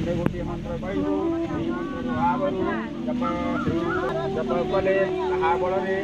આંબેગોટી મંત્ર પડીશું શ્રી મંત્ર આ બનવું જપ શ્રી મંત્ર જપ બને આ બળને